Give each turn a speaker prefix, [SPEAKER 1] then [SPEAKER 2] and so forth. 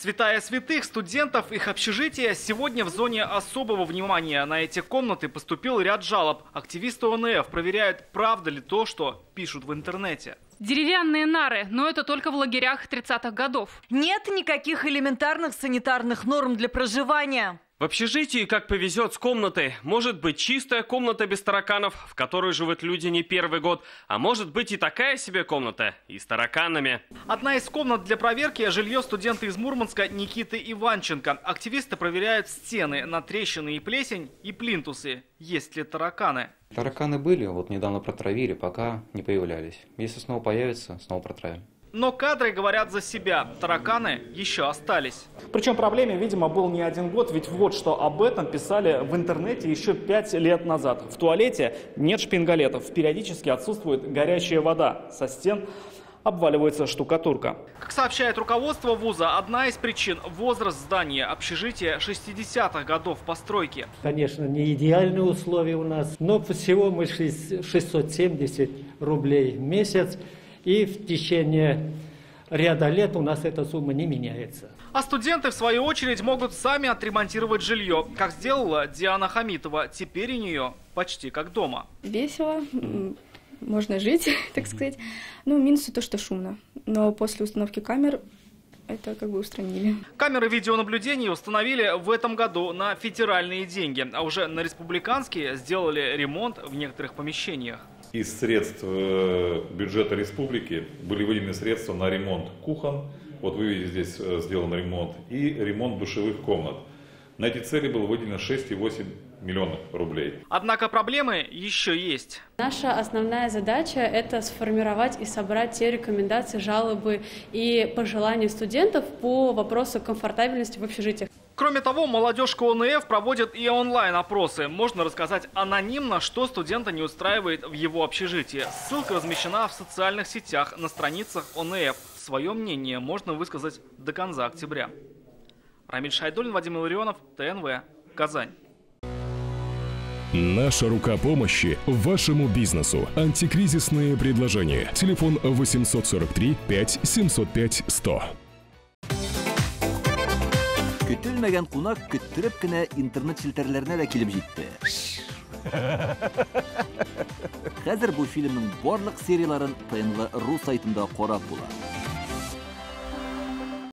[SPEAKER 1] Святая святых студентов их общежития сегодня в зоне особого внимания. На эти комнаты поступил ряд жалоб. Активисты ОНФ проверяют, правда ли то, что пишут в интернете.
[SPEAKER 2] Деревянные нары, но это только в лагерях 30-х годов.
[SPEAKER 3] Нет никаких элементарных санитарных норм для проживания.
[SPEAKER 4] В общежитии, как повезет с комнатой, может быть чистая комната без тараканов, в которой живут люди не первый год, а может быть и такая себе комната, и с тараканами.
[SPEAKER 1] Одна из комнат для проверки – жилье студента из Мурманска Никиты Иванченко. Активисты проверяют стены на трещины и плесень, и плинтусы. Есть ли тараканы?
[SPEAKER 5] Тараканы были, вот недавно протравили, пока не появлялись. Если снова появятся, снова протравим.
[SPEAKER 1] Но кадры говорят за себя. Тараканы еще остались.
[SPEAKER 6] Причем проблеме, видимо, был не один год, ведь вот что об этом писали в интернете еще пять лет назад. В туалете нет шпингалетов, периодически отсутствует горячая вода со стен, обваливается штукатурка.
[SPEAKER 1] Как сообщает руководство вуза, одна из причин – возраст здания, общежития 60-х годов постройки.
[SPEAKER 7] Конечно, не идеальные условия у нас, но всего мы 670 рублей в месяц, и в течение ряда лет у нас эта сумма не меняется.
[SPEAKER 1] А студенты, в свою очередь, могут сами отремонтировать жилье, как сделала Диана Хамитова. Теперь у нее почти как дома.
[SPEAKER 8] Весело, можно жить, так сказать. Ну, минусы то, что шумно. Но после установки камер это как бы устранили.
[SPEAKER 1] Камеры видеонаблюдения установили в этом году на федеральные деньги, а уже на республиканские сделали ремонт в некоторых помещениях.
[SPEAKER 9] Из средств э, бюджета республики были выделены средства на ремонт кухон, вот вы видите, здесь э, сделан ремонт, и ремонт душевых комнат. На эти цели было выделено 6,8 миллионов рублей.
[SPEAKER 1] Однако проблемы еще есть.
[SPEAKER 10] Наша основная задача – это сформировать и собрать те рекомендации, жалобы и пожелания студентов по вопросу комфортабельности в общежитиях.
[SPEAKER 1] Кроме того, молодежь ОНФ проводит и онлайн-опросы. Можно рассказать анонимно, что студента не устраивает в его общежитии. Ссылка размещена в социальных сетях на страницах ОНФ. Свое мнение можно высказать до конца октября. Рамиль Шайдулин, Вадим Илларионов, ТНВ, Казань.
[SPEAKER 11] Наша рука помощи вашему бизнесу. Антикризисные предложения. Телефон 843 5 705 100.
[SPEAKER 12] Күтілмеген қунақ күттіріп кіне интернет шілтерлеріне де келіп жетті. Қазір бұл фильмнің барлық серияларын ТНВ ру сайтында қорап болады.